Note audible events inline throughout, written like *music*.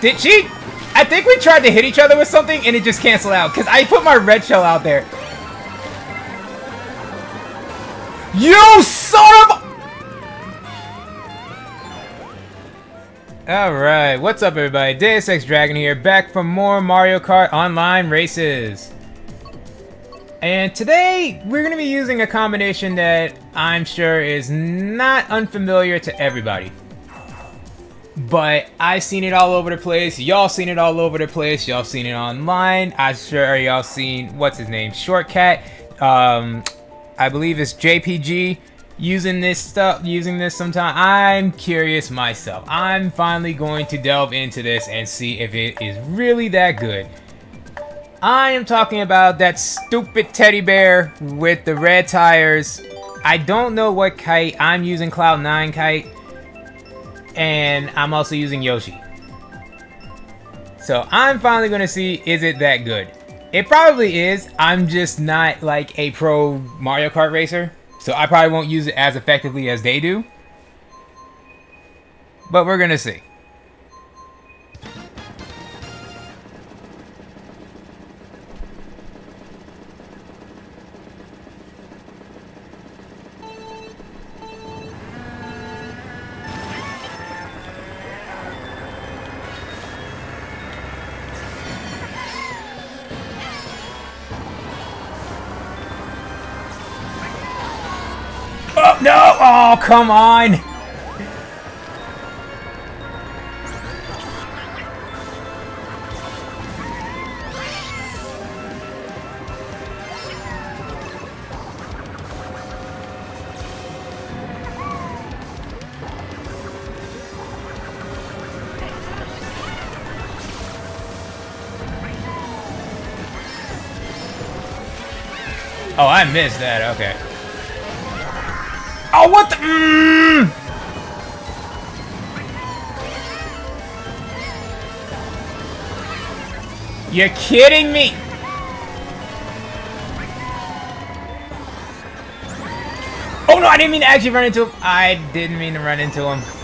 Did she? I think we tried to hit each other with something and it just canceled out because I put my red shell out there. You son of Alright, what's up everybody? Deus Ex Dragon here, back for more Mario Kart Online races. And today, we're going to be using a combination that I'm sure is not unfamiliar to everybody. But I've seen it all over the place, y'all seen it all over the place, y'all seen it online, I'm sure y'all seen, what's his name, Shortcat, um, I believe it's JPG, using this stuff, using this sometime. I'm curious myself. I'm finally going to delve into this and see if it is really that good. I am talking about that stupid teddy bear with the red tires. I don't know what kite. I'm using Cloud9 kite. And I'm also using Yoshi. So I'm finally going to see, is it that good? It probably is. I'm just not like a pro Mario Kart racer. So I probably won't use it as effectively as they do. But we're going to see. Come on! Oh, I missed that. Okay. Oh, what the? Mm! You're kidding me! Oh no, I didn't mean to actually run into him. I didn't mean to run into him.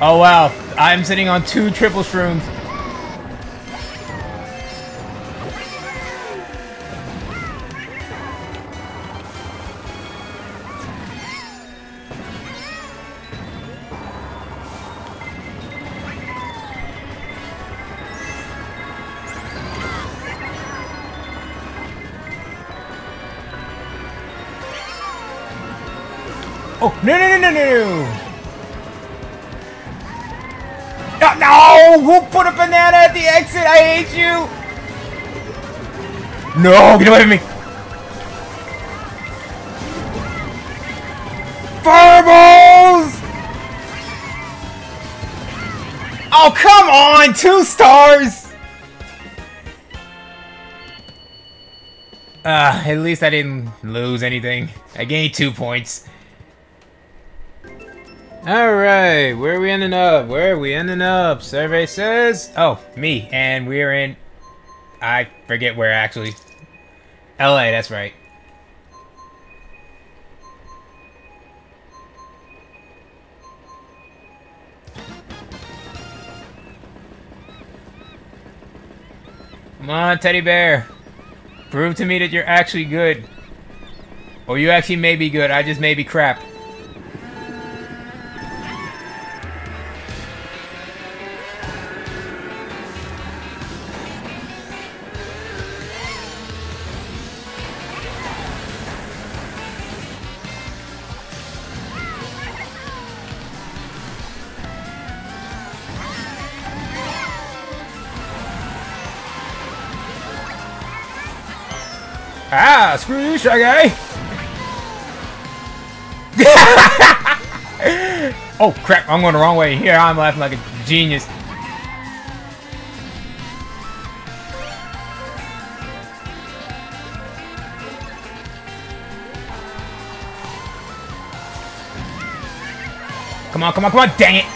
Oh wow, I'm sitting on two triple shrooms. No, get away from me! Fireballs! Oh, come on! Two stars! Uh, at least I didn't lose anything. I gained two points. Alright, where are we ending up? Where are we ending up? Survey says... Oh, me. And we're in... I forget where, actually. LA, that's right. Come on, teddy bear. Prove to me that you're actually good. Or you actually may be good, I just may be crap. Ah, screw you, Shy Guy! *laughs* oh crap, I'm going the wrong way. Here I'm laughing like a genius. Come on, come on, come on, dang it!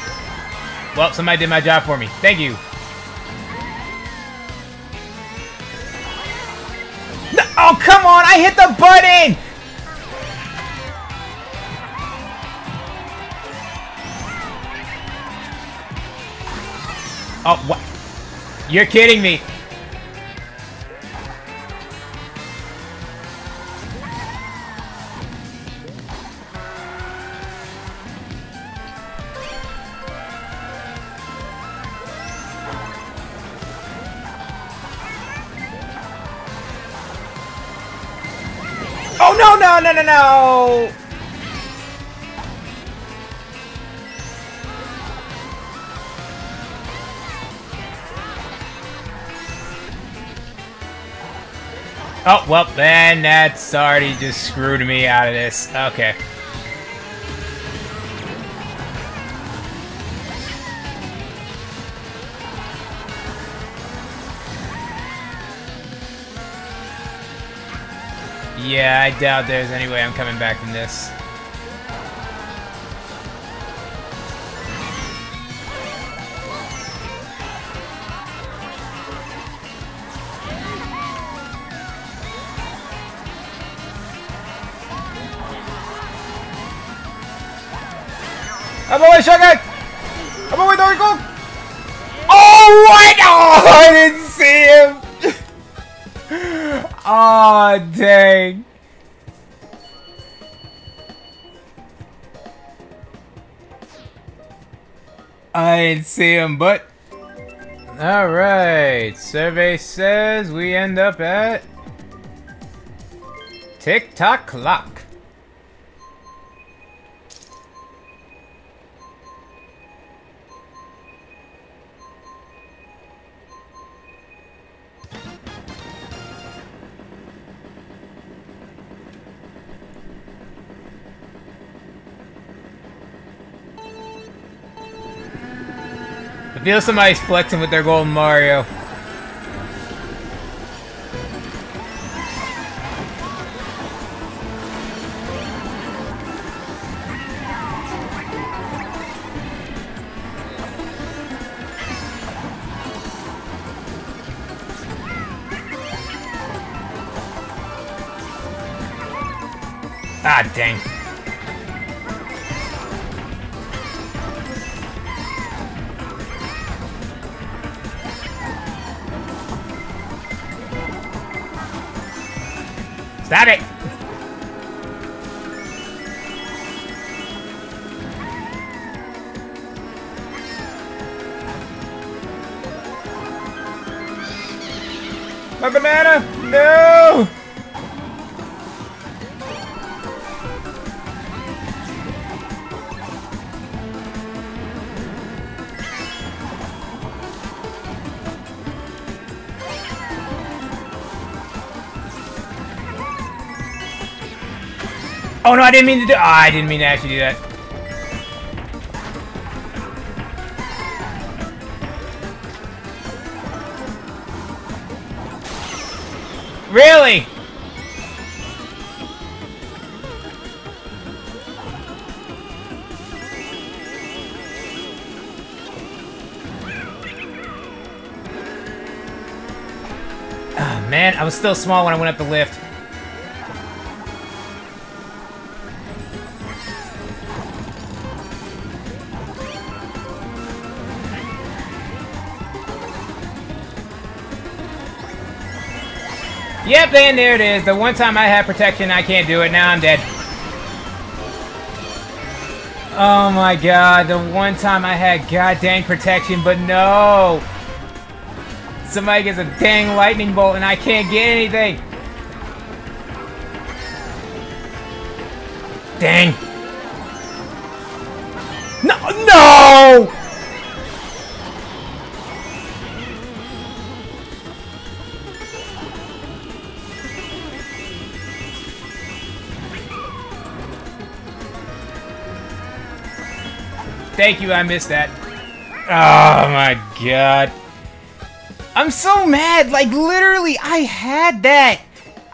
Well, somebody did my job for me. Thank you. You're kidding me. Oh, no, no, no, no, no! Oh, well, then that's already just screwed me out of this. Okay. Yeah, I doubt there's any way I'm coming back from this. Away, shotgun! I'm away, Donkey Kong! Oh, what? *laughs* Oh, I didn't see him! *laughs* oh, dang. I didn't see him, but... Alright, survey says we end up at... Tick-tock clock. Feel somebody's flexing with their golden Mario. My banana! No! Oh no, I didn't mean to do- oh, I didn't mean to actually do that. Really? Oh, man, I was still small when I went up the lift. Yep, and there it is. The one time I had protection, I can't do it. Now I'm dead. Oh my god, the one time I had god dang protection, but no! Somebody gets a dang lightning bolt and I can't get anything! Dang! Thank you, I missed that. Oh my god. I'm so mad, like literally, I had that.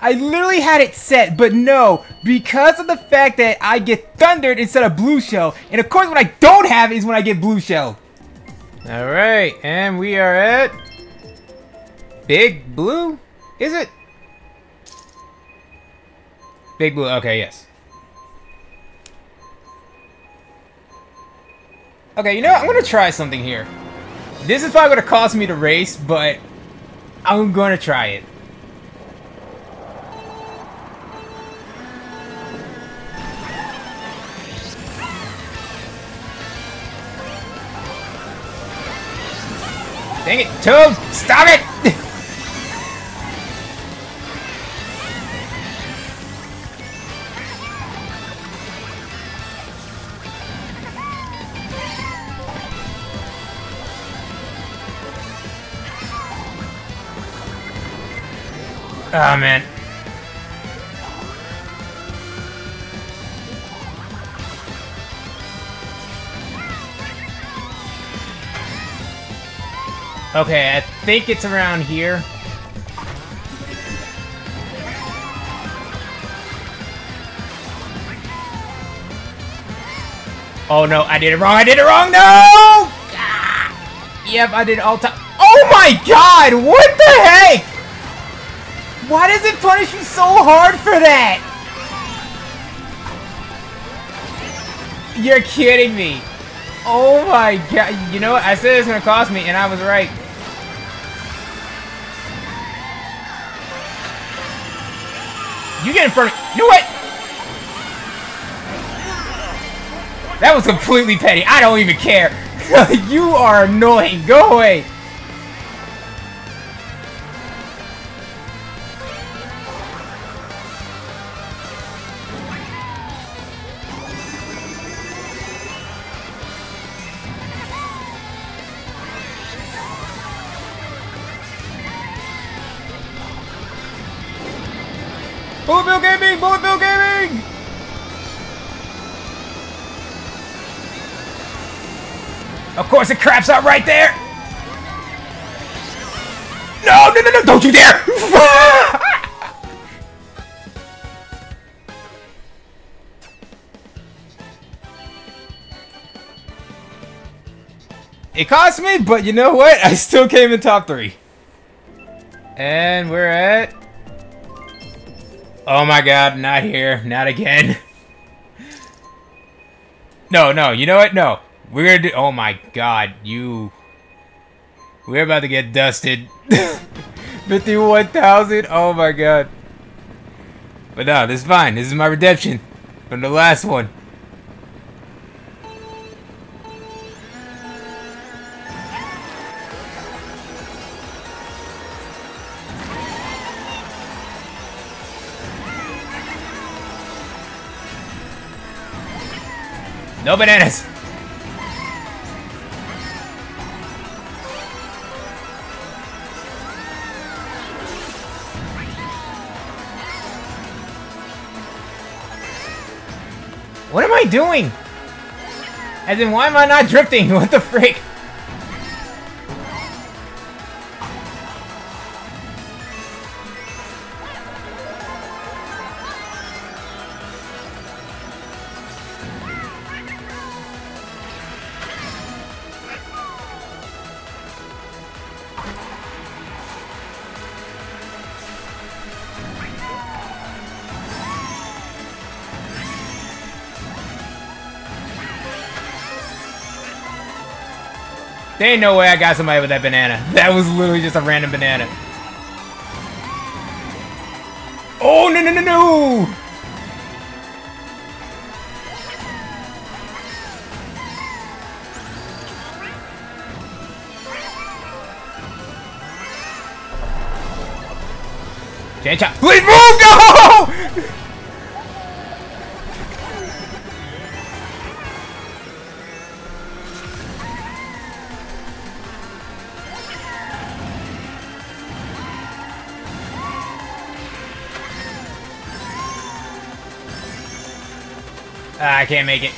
I literally had it set, but no, because of the fact that I get thundered instead of blue shell, and of course what I don't have is when I get blue shell. Alright, and we are at... Big Blue? Is it? Big Blue. Okay, yes. Okay, you know what? I'm gonna try something here. This is probably gonna cost me to race, but I'm gonna try it. Dang it, Toad! Stop it! *laughs* Oh man. Okay, I think it's around here. Oh no, I did it wrong, I did it wrong, no! Ah! Yep, I did all time. Oh my god, what the heck? Why does it punish you so hard for that? You're kidding me. Oh my god. You know what? I said it's gonna cost me, and I was right. You get in front of You know what? That was completely petty. I don't even care. *laughs* you are annoying. Go away. Course it craps out right there! No, no, no, no, don't you dare! *laughs* it cost me, but you know what? I still came in top three. And we're at Oh my god, not here. Not again. *laughs* no, no, you know what? No. We're gonna do- Oh my god, you... We're about to get dusted. *laughs* 51,000? Oh my god. But no, this is fine. This is my redemption from the last one. No bananas! What am I doing? As in, why am I not drifting? *laughs* What the frick? Ain't no way I got somebody with that banana. That was literally just a random banana. Oh, no, no, no, no! Jancha, please move! Can't make it.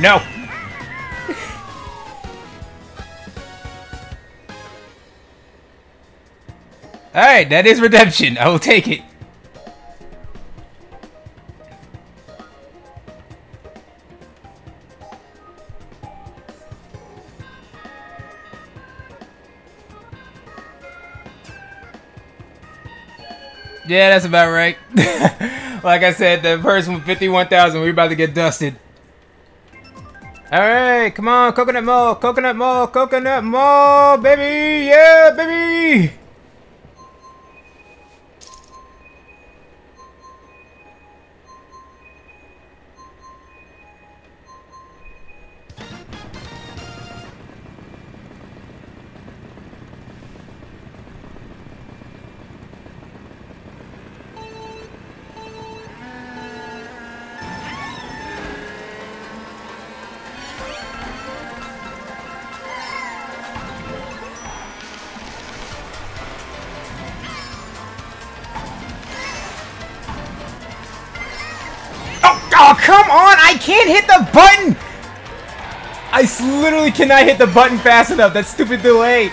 No! *laughs* Alright, that is redemption. I will take it. Yeah, that's about right. *laughs* like I said, the person with 51,000, we're about to get dusted. Alright, come on, coconut mall, coconut mall, coconut mall, baby! Yeah, baby! On! I can't hit the button! I literally cannot hit the button fast enough. That stupid delay.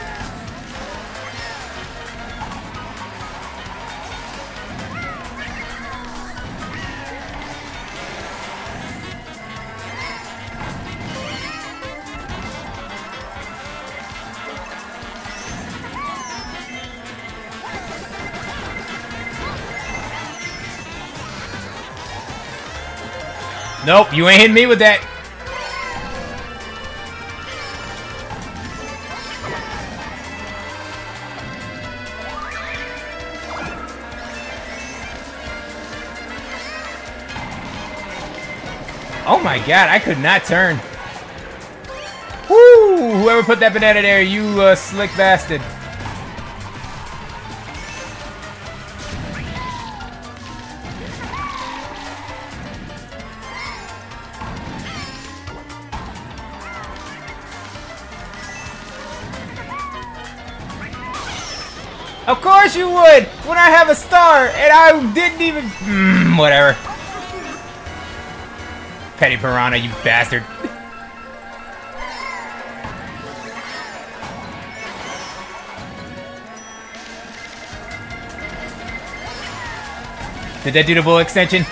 You ain't hitting me with that. Oh my god, I could not turn. Woo! Whoever put that banana there, you uh, slick bastard. Course you would! When I have a star and I didn't even... Mm, whatever. Petty Piranha, you bastard. Did that do the bull extension?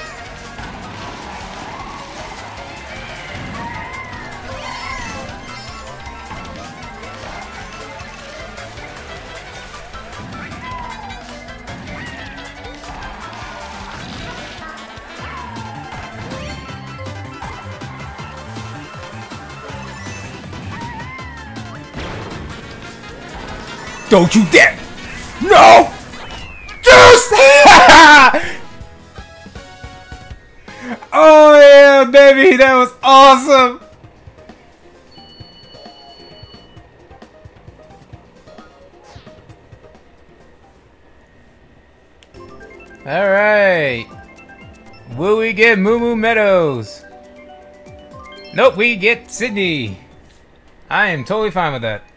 Don't you dare! No! Juice! *laughs* oh yeah, baby, that was awesome! Alright. Will we get Moo Moo Meadows? Nope, we get Sydney. I am totally fine with that.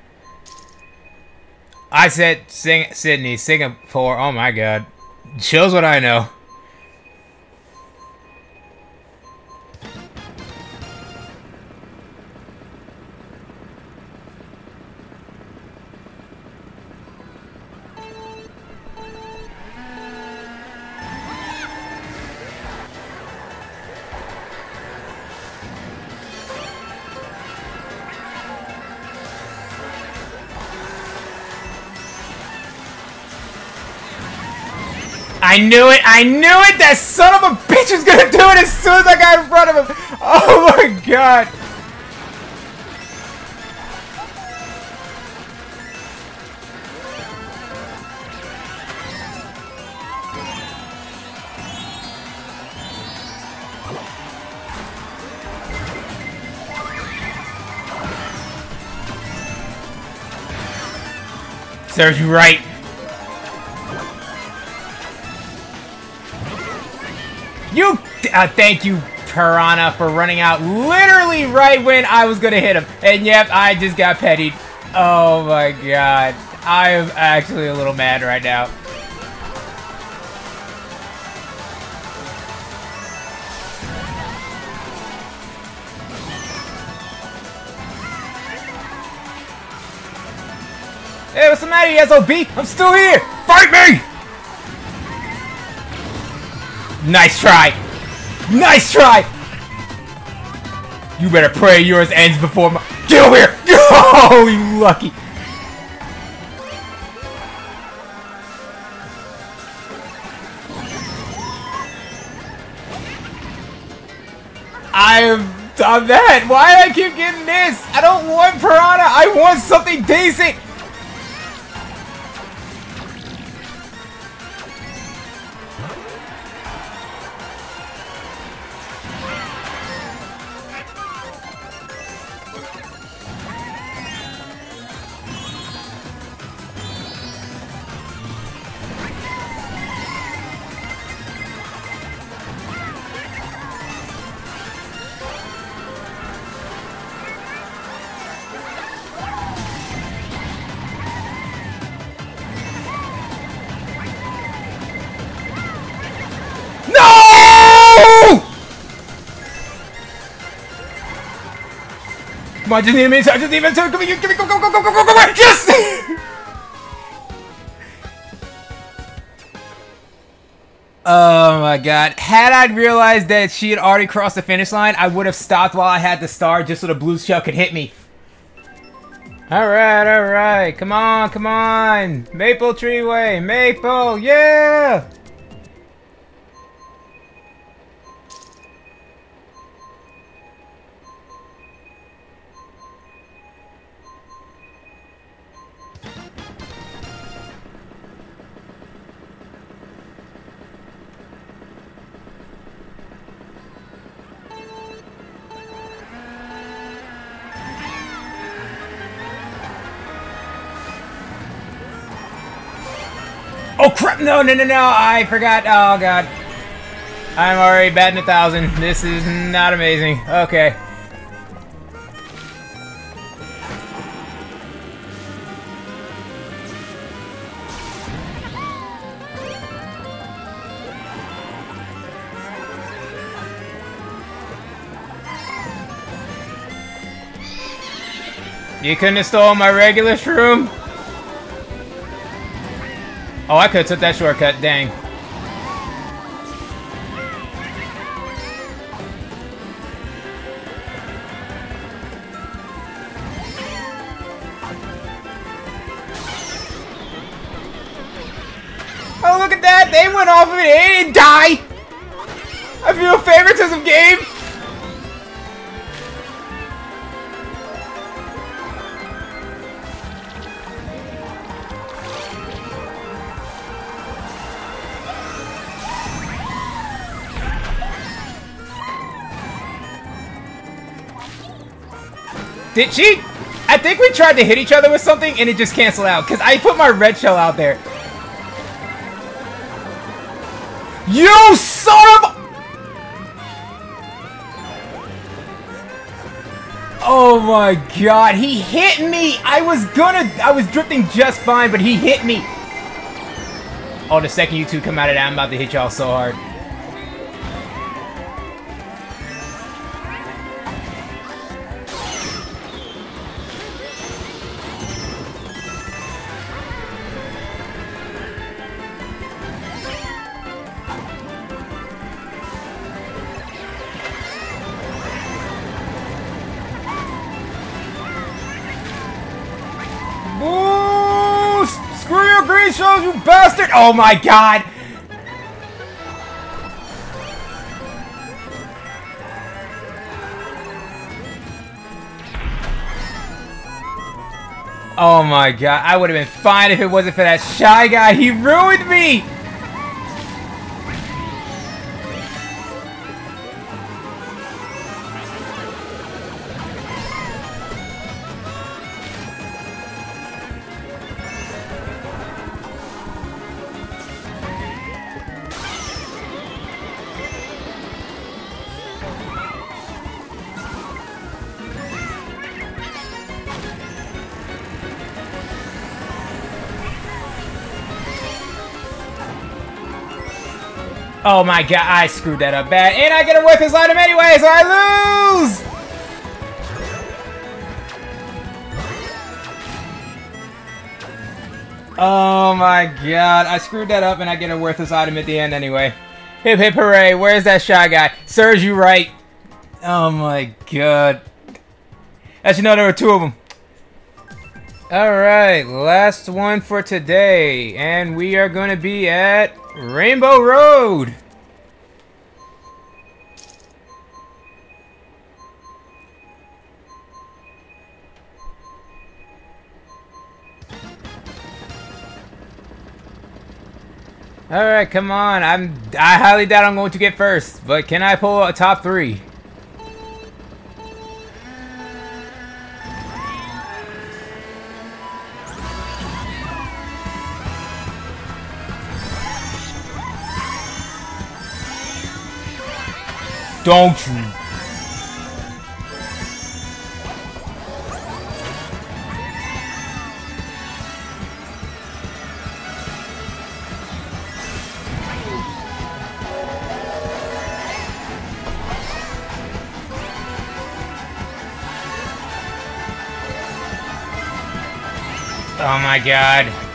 I said sing Sydney, Singapore. Oh my god. Shows what I know. I knew it! I knew it! That son of a bitch was gonna do it as soon as I got in front of him! Oh my god! Serves you right. Uh, thank you, Piranha, for running out literally right when I was gonna hit him. And yep, I just got pettied. Oh my god. I am actually a little mad right now. Hey, what's the matter, you SOB? I'm still here! Fight me! Nice try! Nice try! You better pray yours ends before my- Get over here! *laughs* Oh, you lucky! I've done that! Why do I keep getting this? I don't want Piranha! I want something decent! Come on, just need a. I just need a. Come on, give me, go, go, go, go, go, go, go, go. Yes! *laughs* Oh my god. Had I realized that she had already crossed the finish line, I would have stopped while I had the star just so the blue shell could hit me. Alright, alright. Come on, come on. Maple Tree Way. Maple, yeah! Oh crap! No, no, no, no! I forgot. Oh god. I'm already batting a thousand. This is not amazing. Okay. You couldn't have stolen my regular shroom? Oh, I could have took that shortcut, dang. Oh, look at that! They went off of it and didn't die! I feel favoritism, game! Did she? I think we tried to hit each other with something and it just canceled out because I put my red shell out there. You son of Oh my god, he hit me! I was gonna, I was drifting just fine, but he hit me! Oh, the second you two come out of that, I'm about to hit y'all so hard. Green you bastard! Oh my god! Oh my god, I would have been fine if it wasn't for that shy guy. He ruined me! Oh my god, I screwed that up bad. And I get a his item anyway, so I lose! Oh my god, I screwed that up and I get a worthless item at the end anyway. Hip hip hooray, where's that shy guy? Serves you right. Oh my god. As you know, there were two of them. Alright, last one for today. And we are going to be at Rainbow Road. Alright, come on. I'm I highly doubt I'm going to get first, but can I pull a top three? Don't you Oh my god.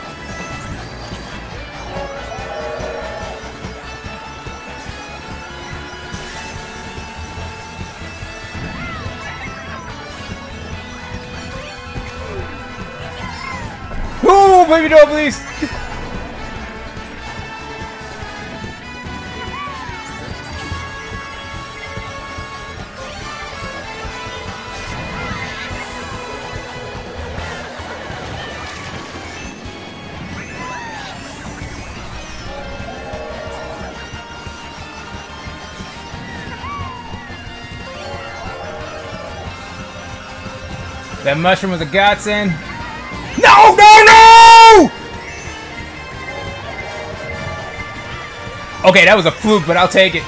Oh, baby doll, please! That mushroom was a godsend. Okay, that was a fluke, but I'll take it.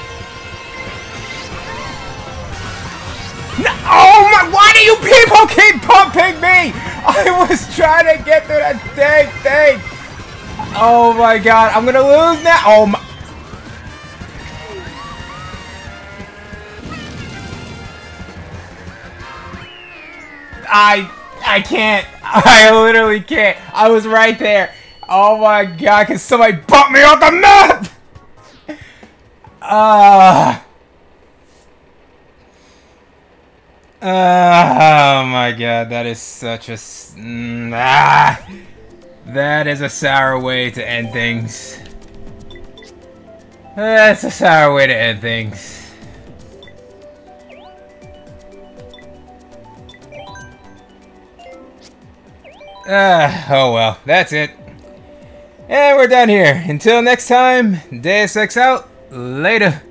No, oh my, why do you people keep pumping me? I was trying to get through that dang thing. Oh my god, I'm gonna lose now. Oh my. I I can't. *laughs* I literally can't. I was right there. Oh my god, can somebody bump me off the map? Ah. Uh, oh my god, that is such a... Mm, ah, that is a sour way to end things. That's a sour way to end things. Ah, oh well, that's it. And we're done here. Until next time, Deus Ex out. Later.